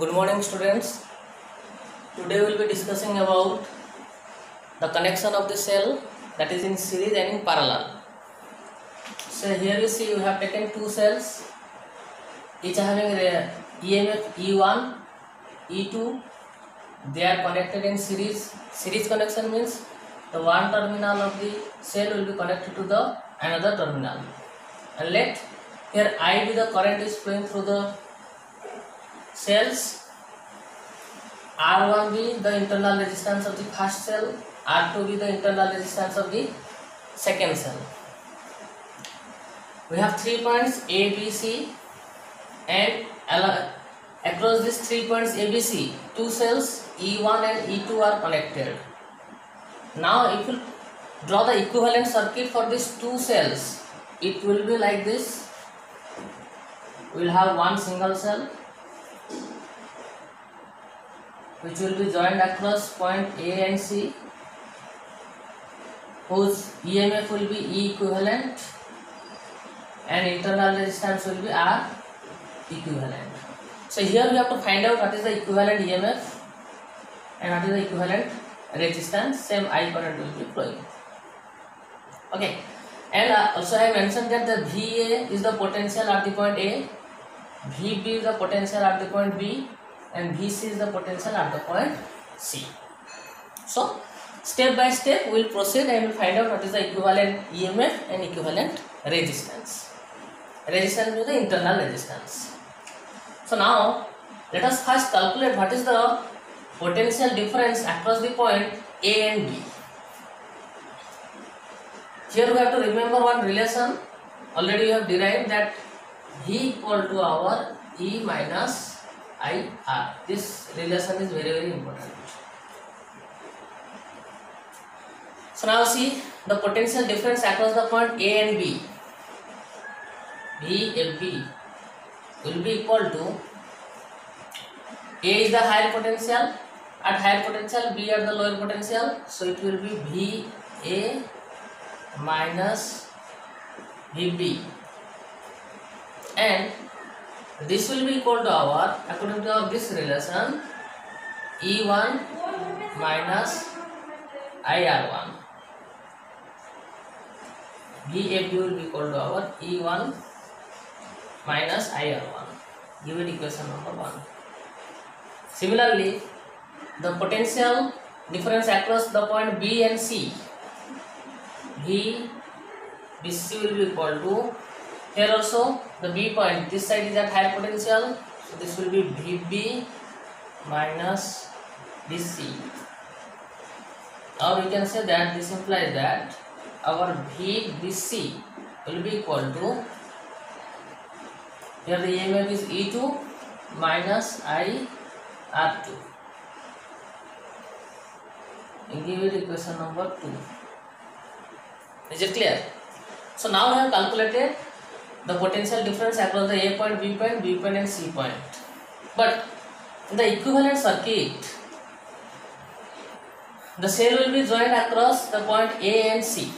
Good morning students. Today we will be discussing about the connection of the cell that is in series and in parallel. So here you see we have taken two cells each having EMF E1, E2. They are connected in series. Series connection means the one terminal of the cell will be connected to the another terminal. And let here I be the current is flowing through the cells R1 be the internal resistance of the first cell R2 be the internal resistance of the second cell. We have three points A B C and across these three points A B C two cells E1 and E2 are connected. Now if you draw the equivalent circuit for these two cells it will be like this. We will have one single cell which will be joined across point A and C whose EMF will be E equivalent and internal resistance will be R equivalent. So here we have to find out what is the equivalent EMF and what is the equivalent resistance same I current will be flowing. Okay and uh, also I mentioned that the VA is the potential at the point A, VB is the potential at the point B and VC is the potential at the point C. So, step by step we will proceed and will find out what is the equivalent EMF and equivalent resistance. Resistance is the internal resistance. So now, let us first calculate what is the potential difference across the point A and B. Here we have to remember one relation already we have derived that V equal to our E minus IR. Uh, this relation is very very important. So now see the potential difference across the point A and B. VFB will be equal to A is the higher potential at higher potential B at the lower potential so it will be VA minus VB and this will be equal to our according to this relation E1 minus IR1 VFB will be equal to our E1 minus IR1 give it equation number 1 similarly the potential difference across the point B and C V BC will be equal to here also the B point. This side is at higher potential. So this will be VB minus BC or we can say that this implies that our VBC will be equal to here the EMF is E2 minus I R2 and give it equation number 2 is it clear? So now we have calculated the potential difference across the A point, B point, B point and C point. But the equivalent circuit, the cell will be joined across the point A and C.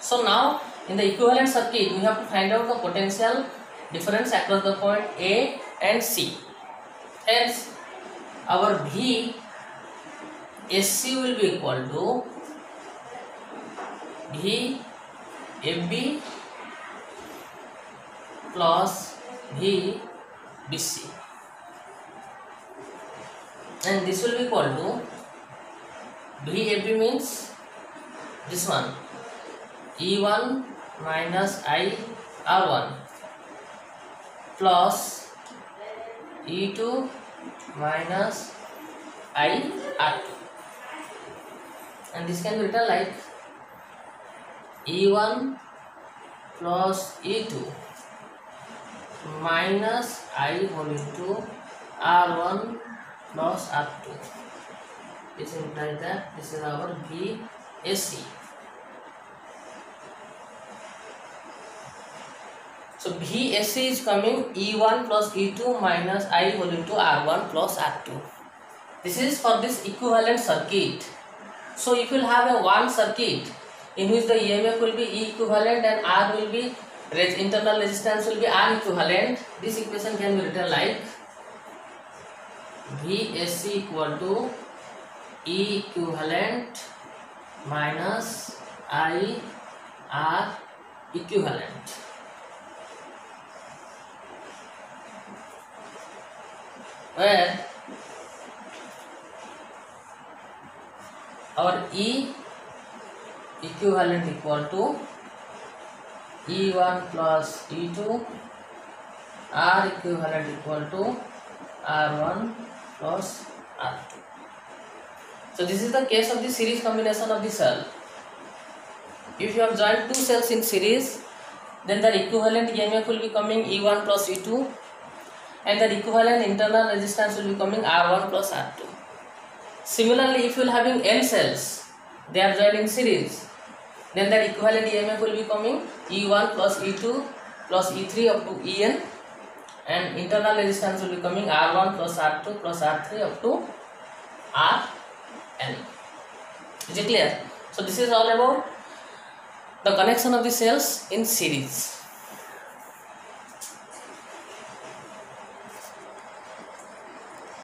So now in the equivalent circuit, we have to find out the potential difference across the point A and C. Hence, our V SC will be equal to V FB plus V BC and this will be equal to VAB means this one. E1 minus I R1 plus E2 minus I R2 and this can be written like E1 plus E2 minus I whole into R1 plus R2. This implies that this is our VSC. So VSC is coming E1 plus E2 minus I whole into R1 plus R2. This is for this equivalent circuit. So if you have a one circuit in which the EMF will be E equivalent and R will be raise internal resistance will be R equivalent this equation can be written like V S C equal to E equivalent minus I R equivalent where और E equivalent equal to E1 plus E2 R equivalent equal to R1 plus R2. So this is the case of the series combination of the cell. If you have joined two cells in series, then the equivalent EMF will be coming E1 plus E2 and the equivalent internal resistance will be coming R1 plus R2. Similarly, if you are having n cells, they are joined in series, then the equivalent EMF will be coming E1 plus E2 plus E3 up to En and internal resistance will be coming R1 plus R2 plus R3 up to Rn. Is it clear? So this is all about the connection of the cells in series.